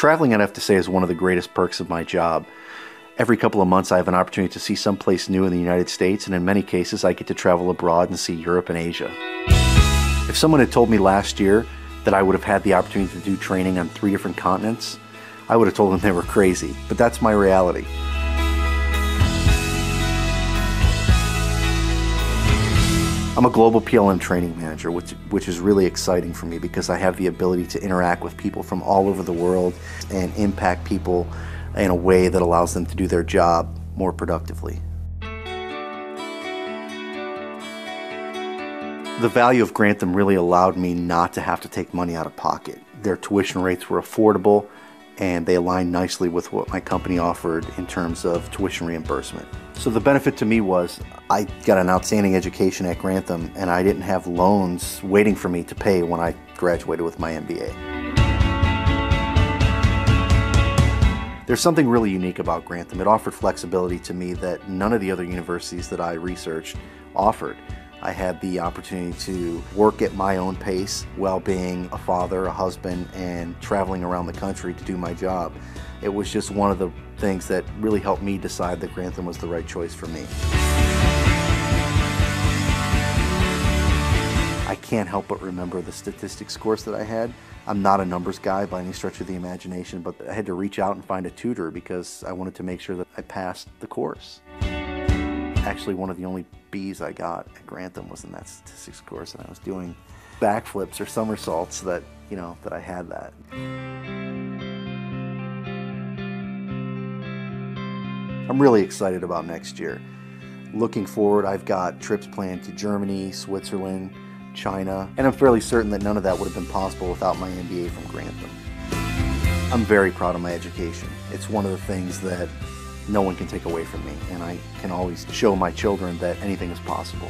Traveling, I'd have to say, is one of the greatest perks of my job. Every couple of months, I have an opportunity to see someplace new in the United States, and in many cases, I get to travel abroad and see Europe and Asia. If someone had told me last year that I would have had the opportunity to do training on three different continents, I would have told them they were crazy, but that's my reality. I'm a global PLM training manager, which, which is really exciting for me because I have the ability to interact with people from all over the world and impact people in a way that allows them to do their job more productively. The value of Grantham really allowed me not to have to take money out of pocket. Their tuition rates were affordable and they aligned nicely with what my company offered in terms of tuition reimbursement. So the benefit to me was I got an outstanding education at Grantham and I didn't have loans waiting for me to pay when I graduated with my MBA. There's something really unique about Grantham. It offered flexibility to me that none of the other universities that I researched offered. I had the opportunity to work at my own pace while being a father, a husband, and traveling around the country to do my job. It was just one of the things that really helped me decide that Grantham was the right choice for me. I can't help but remember the statistics course that I had. I'm not a numbers guy by any stretch of the imagination, but I had to reach out and find a tutor because I wanted to make sure that I passed the course. Actually, one of the only B's I got at Grantham was in that statistics course, and I was doing backflips or somersaults that, you know, that I had that. I'm really excited about next year. Looking forward, I've got trips planned to Germany, Switzerland, China, and I'm fairly certain that none of that would have been possible without my MBA from Grantham. I'm very proud of my education. It's one of the things that no one can take away from me, and I can always show my children that anything is possible.